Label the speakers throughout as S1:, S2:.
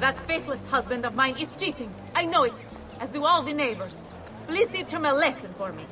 S1: That faithless husband of mine is cheating. I know it, as do all the neighbors. Please teach him a lesson for me.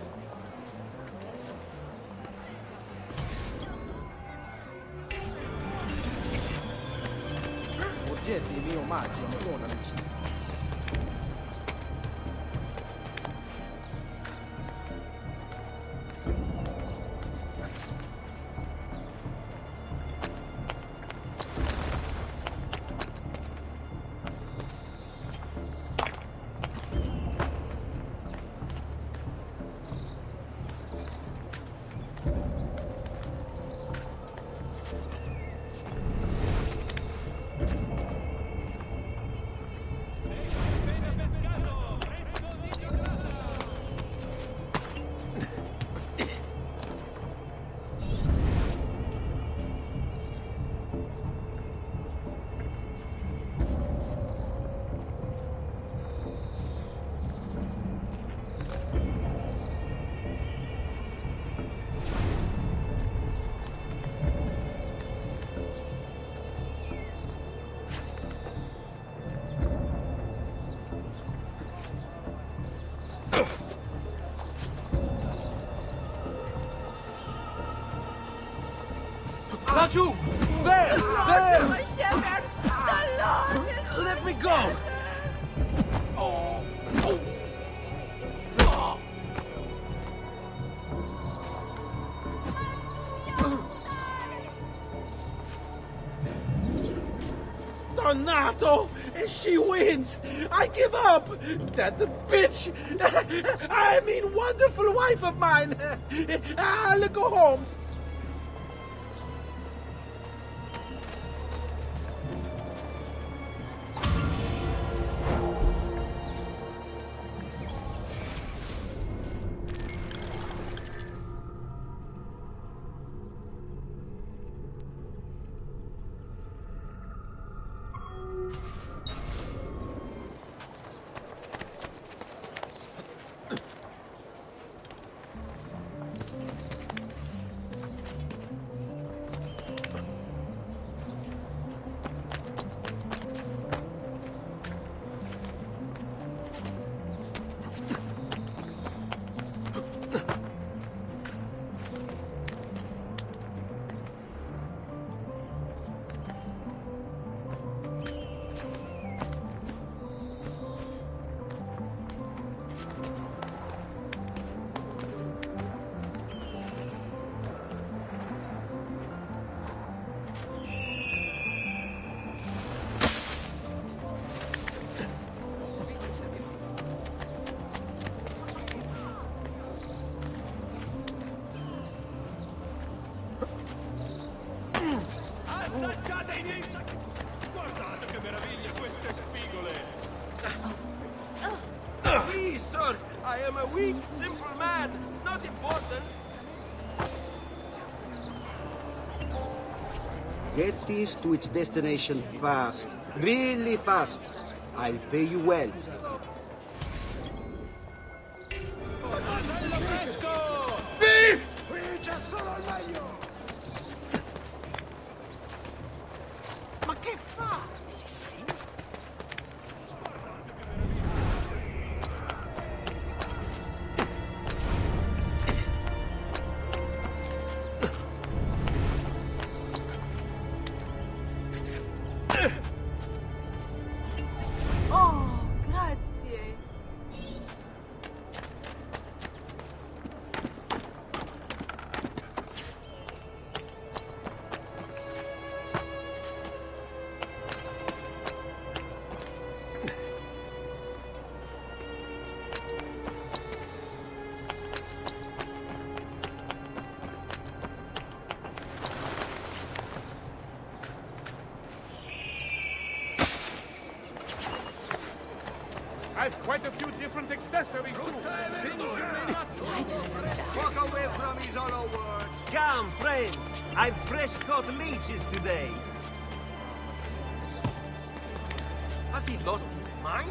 S2: Laggiù! There! There! Let me go! Oh! Oh!
S3: Donato! She wins! I give up! That bitch! I mean, wonderful wife of mine! I'll go home!
S4: Assaggiate i Guardate che meraviglia queste spigole!
S5: Sir, I am a weak, simple man, not important.
S6: Get this to its destination fast. Really fast. I'll pay you well.
S1: Oh,
S4: I've quite a few different accessories too. Things you may not
S2: Walk away from his hollow words.
S5: Come, friends, I've fresh caught leeches today. Has he lost his mind?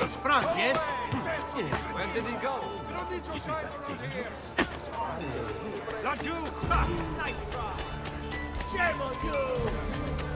S3: It's front, yes?
S5: Where did he go?
S2: Need your side.
S5: Not you! Ha! Nice try!
S3: Shame on you!